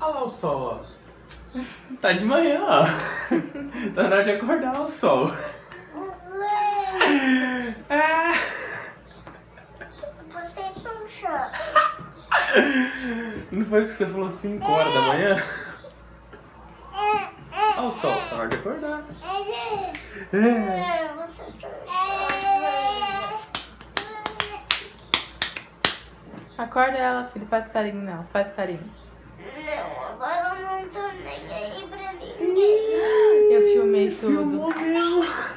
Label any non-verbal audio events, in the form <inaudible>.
Olha lá o sol, ó. Tá de manhã, ó. <laughs> Tá na hora de acordar o sol. Ah. Você é Xuxa. Não foi isso que você falou 5 horas da manhã? Olha o sol, tá na hora de acordar. É. É, Você é Xuxa. Acorda ela, filho. Faz carinho nela. Faz carinho. Ты все.